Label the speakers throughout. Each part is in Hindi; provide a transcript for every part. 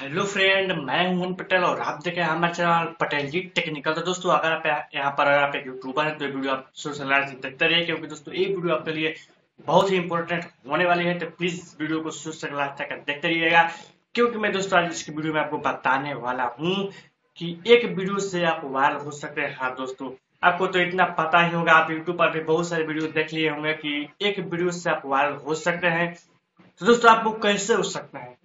Speaker 1: हेलो फ्रेंड मैं हूँ पटेल और आप देख हमारे चैनल पटेल जी टेक्निकल तो दोस्तों, अगर आप यहाँ पर अगर आप एक यूट्यूबर हैं तो वीडियो आप शुरू से लास्ट देखते रहिए, क्योंकि दोस्तों, ये वीडियो आपके लिए बहुत ही इंपॉर्टेंट होने वाली है। तो प्लीज़ वीडियो को शुरू से तक देखते रहिएगा, क्योंकि मैं दोस्तों आज इसकी वीडियो में आपको बताने वाला हूँ कि एक वीडियो से आप वायरल हो सकते हैं। हाँ दोस्तों, आपको तो इतना पता ही होगा, आप यूट्यूब पर भी बहुत सारे वीडियो देख लिए होंगे कि एक वीडियो से आप वायरल हो सकते हैं। तो दोस्तों आपको कैसे हो सकते हैं?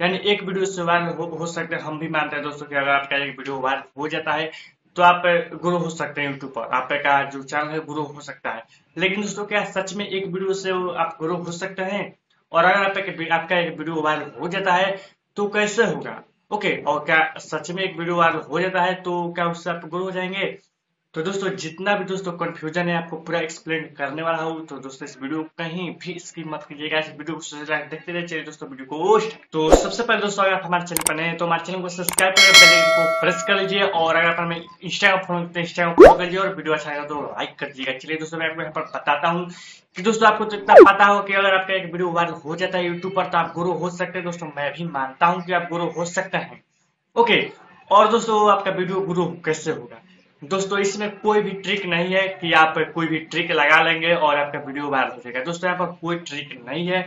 Speaker 1: यानी एक वीडियो से वायरल हो, हो सकते हैं हम भी मानते हैं दोस्तों कि अगर आपका एक वीडियो वायरल हो जाता है तो आप ग्रो हो सकते हैं यूट्यूब पर। आपका जो चैनल है ग्रो हो सकता है। लेकिन दोस्तों क्या सच में एक वीडियो से आप ग्रो हो सकते हैं? और अगर आपका आपका एक वीडियो वायरल हो जाता है तो कैसे होगा? ओके और क्या सच में एक वीडियो वायरल हो जाता है तो क्या उससे आप ग्रो हो जाएँगे? तो दोस्तों, जितना भी दोस्तों कंफ्यूजन है, आपको पूरा एक्सप्लेन करने वाला हूँ। तो दोस्तों, इस वीडियो को कहीं भी इसकी मत कीजिएगा। इस वीडियो को देखते रहे चलिए दोस्तों वीडियो को तो सबसे पहले दोस्तों, अगर आप हमारे चैनल पर नए तो हमारे चैनल को सब्सक्राइब कर बेल को प्रेस कर लीजिए। और अगर आप हमें इंस्टाग्राम फॉलो करते हैं इंस्टाग्राम फॉलो कर लीजिए। और वीडियो अच्छा लगा तो लाइक कर दीजिएगा। चलिए दोस्तों, मैं आपको यहाँ पर बताता हूँ कि दोस्तों, आपको तो इतना पता हो कि अगर आपका एक वीडियो वायरल हो जाता है यूट्यूब पर तो आप गुरु हो सकते हैं। दोस्तों, मैं भी मानता हूँ कि आप गुरु हो सकते हैं। ओके और दोस्तों, आपका वीडियो गुरु कैसे होगा? दोस्तों, इसमें कोई भी ट्रिक नहीं है कि आप कोई भी ट्रिक लगा लेंगे और आपका वीडियो वायरल हो जाएगा। दोस्तों, यहाँ पर कोई ट्रिक नहीं है।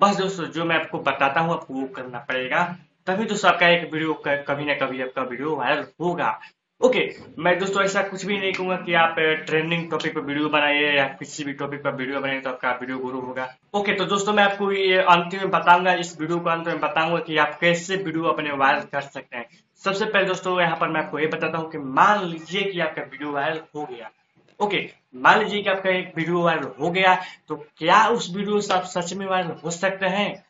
Speaker 1: बस दोस्तों, जो मैं आपको बताता हूँ, आपको वो करना पड़ेगा। तभी दोस्तों, आपका एक वीडियो कभी ना कभी आपका वीडियो वायरल होगा। ओके मैं दोस्तों ऐसा कुछ भी नहीं कहूँगा कि आप ट्रेंडिंग टॉपिक पर वीडियो बनाइए या किसी भी टॉपिक पर वीडियो बनाइए तो आपका वीडियो गुरु होगा। ओके तो दोस्तों मैं आपको ये अंतिम में बताऊँगा, इस वीडियो को अंत में बताऊँगा कि आप कैसे वीडियो अपने वायरल कर सकते हैं। सबसे पहले दोस्तों यहाँ पर मैं आपको ये बताता हूँ कि मान लीजिए कि आपका वीडियो वायरल हो गया। ओके मान लीजिए कि आपका एक वीडियो वायरल हो गया तो क्या उस वीडियो से आप सच में वायरल हो सकते हैं?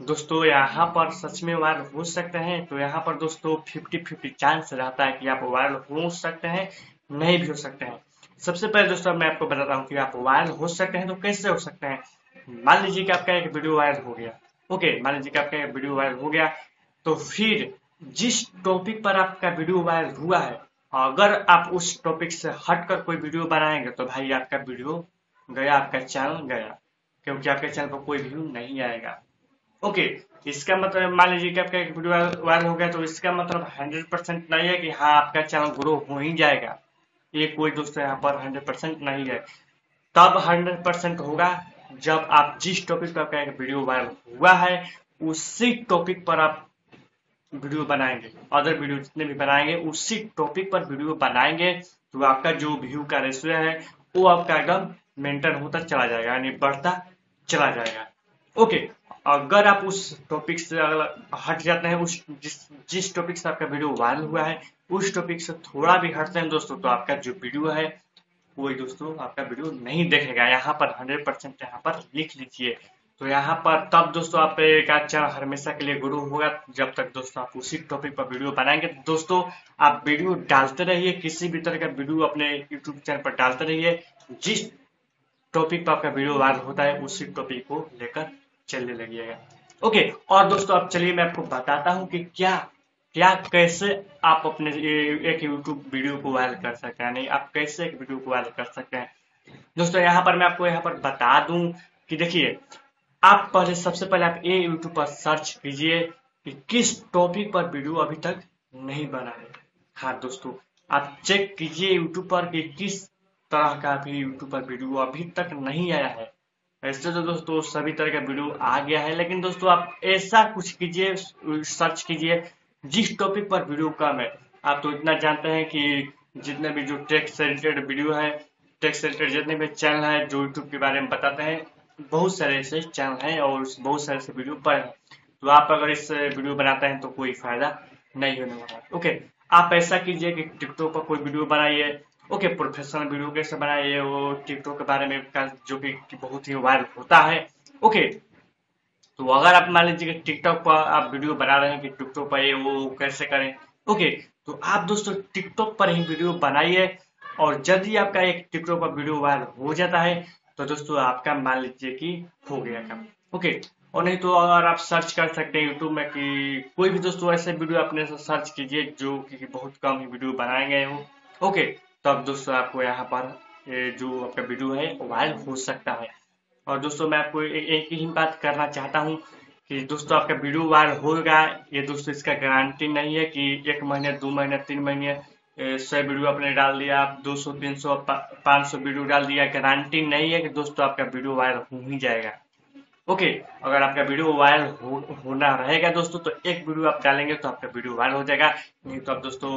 Speaker 1: दोस्तों, यहाँ पर सच में वायरल हो सकते हैं तो यहाँ पर दोस्तों फिफ्टी फिफ्टी चांस रहता है कि आप वायरल हो सकते हैं, नहीं भी हो सकते हैं। सबसे पहले दोस्तों, मैं आपको बताता हूँ कि आप वायरल हो सकते हैं तो कैसे हो सकते हैं। मान लीजिए कि आपका एक वीडियो वायरल हो गया। ओके, मान लीजिए कि आपका एक वीडियो वायरल हो गया तो फिर जिस टॉपिक पर आपका वीडियो वायरल हुआ है, अगर आप उस टॉपिक से हटकर कोई वीडियो बनाएँगे तो भाई आपका वीडियो गया, आपका चैनल गया, क्योंकि आपके चैनल पर कोई व्यू नहीं आएगा। ओके, इसका मतलब मान लीजिए कि आपका एक वीडियो वायरल हो गया तो इसका मतलब हंड्रेड परसेंट नहीं है कि हाँ आपका चैनल ग्रो हो ही जाएगा। ये कोई दोस्तों यहाँ पर हंड्रेड परसेंट नहीं है। तब हंड्रेड परसेंट होगा जब आप जिस टॉपिक पर आपका एक वीडियो वायरल हुआ है, उसी टॉपिक पर आप वीडियो बनाएँगे। अदर वीडियो जितने भी बनाएँगे, उसी टॉपिक पर वीडियो बनाएँगे तो आपका जो व्यू का रेशियो है, वो आपका एकदम मेंटेन होता चला जाएगा, यानी बढ़ता चला जाएगा। ओके अगर आप उस टॉपिक से हट जाते हैं, उस जिस जिस टॉपिक से आपका वीडियो वायरल हुआ है, उस टॉपिक से थोड़ा भी हटते हैं दोस्तों तो आपका जो वीडियो है कोई दोस्तों आपका वीडियो नहीं देखेगा। यहाँ पर हंड्रेड परसेंट यहाँ पर लिख लीजिए। तो यहाँ पर तब दोस्तों आप का चैनल हमेशा के लिए गुरु होगा, जब तक दोस्तों आप उसी टॉपिक पर वीडियो बनाएँगे। दोस्तों, आप वीडियो डालते रहिए, किसी भी तरह का वीडियो अपने यूट्यूब चैनल पर डालते रहिए। जिस टॉपिक पर आपका वीडियो वायरल होता है, उसी टॉपिक को लेकर चलने लगिएगा ओके और दोस्तों, अब चलिए मैं आपको बताता हूँ कि क्या क्या, कैसे आप अपने एक यूट्यूब वीडियो को वायरल कर सकते हैं, नहीं, आप कैसे एक वीडियो को वायरल कर सकते हैं। दोस्तों, यहाँ पर मैं आपको यहाँ पर बता दूँ कि देखिए, आप पहले, सबसे पहले आप ये यूट्यूब पर सर्च कीजिए कि किस टॉपिक पर वीडियो अभी तक नहीं बना है। हाँ दोस्तों, आप चेक कीजिए यूट्यूब पर कि किस तरह का भी यूट्यूब पर वीडियो अभी तक नहीं आया है। ऐसे तो दोस्तों सभी तरह का वीडियो आ गया है, लेकिन दोस्तों आप ऐसा कुछ कीजिए सर्च कीजिए, जिस टॉपिक पर वीडियो कम है आप तो इतना जानते हैं कि जितने भी जो टेक्स रिलेटेड वीडियो है टेक्स रिलेटेड जितने भी चैनल है, जो यूट्यूब के बारे में बताते हैं, बहुत सारे ऐसे चैनल हैं और बहुत सारे ऐसे वीडियो पर हैं। तो आप अगर इस वीडियो बनाते हैं तो कोई फ़ायदा नहीं होने वाला। ओके आप ऐसा कीजिए कि टिकटॉक पर कोई वीडियो बनाइए ओके, प्रोफेशनल वीडियो कैसे बनाइए वो टिकटॉक के बारे में जो कि बहुत ही वायरल होता है। ओके तो अगर आप मान लीजिए कि टिकटॉक पर आप वीडियो बना रहे हैं कि टिकटॉक पर ये वो कैसे करें। ओके तो आप दोस्तों टिकटॉक पर ही वीडियो बनाइए और जब ही आपका एक टिकटॉक पर वीडियो वायरल हो जाता है तो दोस्तों आपका मान लीजिए कि हो गया काम। ओके, और नहीं तो अगर आप सर्च कर सकते हैं यूट्यूब में कि कोई भी दोस्तों ऐसे वीडियो अपने सर्च कीजिए जो कि बहुत कम ही वीडियो बनाए गए हो। ओके तब दोस्तों आपको यहाँ पर जो आपका वीडियो है वायरल हो सकता है। और दोस्तों मैं आपको एक ही बात करना चाहता हूँ कि दोस्तों आपका वीडियो वायरल होगा ये दोस्तों इसका गारंटी नहीं है कि एक महीने, दो महीने, तीन महीने सौ वीडियो आपने डाल दिया, आप दो सौ, तीन सौ पाँच सौ वीडियो डाल दिया गारंटी नहीं है कि दोस्तों आपका वीडियो वायरल हो ही जाएगा। ओके अगर आपका वीडियो वायरल हो, होना रहेगा दोस्तों तो एक वीडियो आप डालेंगे तो आपका वीडियो वायरल हो जाएगा। नहीं तो आप दोस्तों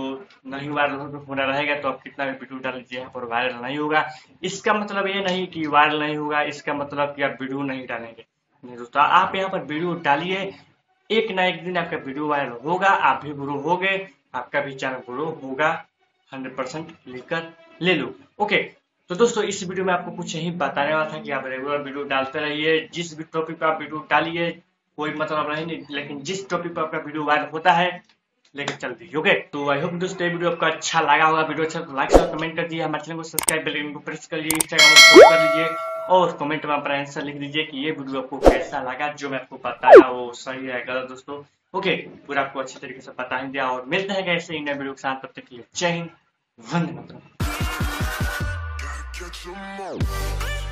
Speaker 1: नहीं वायरल होना रहेगा तो आप कितना भी वीडियो डाल लीजिए यहाँ पर वायरल नहीं होगा। इसका मतलब ये नहीं कि वायरल नहीं होगा इसका मतलब कि आप वीडियो नहीं डालेंगे। नहीं दोस्तों आप यहाँ पर वीडियो डालिए एक ना एक दिन आपका वीडियो वायरल होगा आप भी ग्रो हो आपका भी चैनल ग्रो होगा हंड्रेड परसेंट लेकर ले लो। ओके तो दोस्तों, इस वीडियो में आपको कुछ यही बताने वाला था कि आप रेगुलर वीडियो डालते रहिए, जिस भी टॉपिक पर आप वीडियो डालिए, कोई मतलब नहीं, लेकिन जिस टॉपिक पर आपका वीडियो वायरल होता है लेकिन चल दीजिए ओके तो आई होप दोस्तों वीडियो आपको अच्छा लगा होगा। वीडियो अच्छा तो लाइक और कमेंट कर दीजिए। हमारे चैनल को सब्सक्राइब बेल को प्रेस कर लीजिए इंस्टाग्राम को फॉलो कर लीजिए और कमेंट में अपना आंसर लिख दीजिए कि ये वीडियो आपको कैसा लगा, जो मैं आपको बताया वो सही है, गलत दोस्तों। ओके पूरा आपको अच्छे तरीके से बता ही दिया और मिलते हैं कैसे इन वीडियो के साथ। तब तक के लिए जय हिंद, वंदे मातरम। some more.